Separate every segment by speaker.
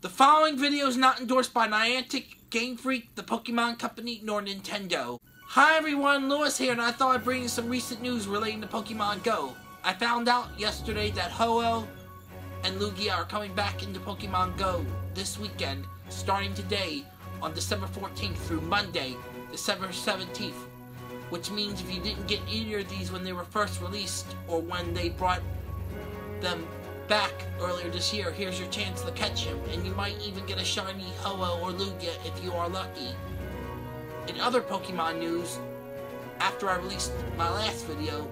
Speaker 1: The following video is not endorsed by Niantic, Game Freak, the Pokemon Company, nor Nintendo. Hi everyone, Louis here, and I thought I'd bring you some recent news relating to Pokemon Go. I found out yesterday that Ho-Oh and Lugia are coming back into Pokemon Go this weekend, starting today on December 14th through Monday, December 17th. Which means if you didn't get either of these when they were first released, or when they brought them back earlier this year, here's your chance to catch him, and you might even get a shiny Ho-Oh or Lugia if you are lucky. In other Pokemon news, after I released my last video,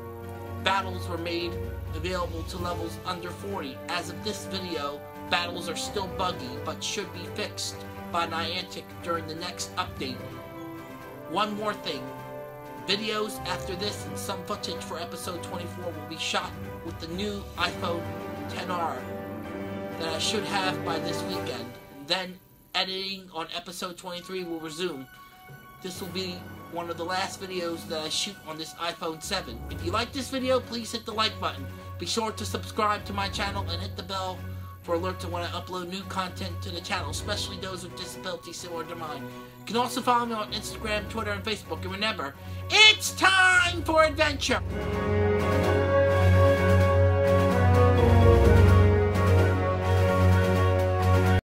Speaker 1: battles were made available to levels under 40. As of this video, battles are still buggy, but should be fixed by Niantic during the next update. One more thing, videos after this and some footage for episode 24 will be shot with the new iPhone 10R that I should have by this weekend. Then editing on episode 23 will resume. This will be one of the last videos that I shoot on this iPhone 7. If you like this video, please hit the like button. Be sure to subscribe to my channel and hit the bell for alerts when I upload new content to the channel, especially those with disabilities similar to mine. You can also follow me on Instagram, Twitter, and Facebook. And remember, it's time for adventure!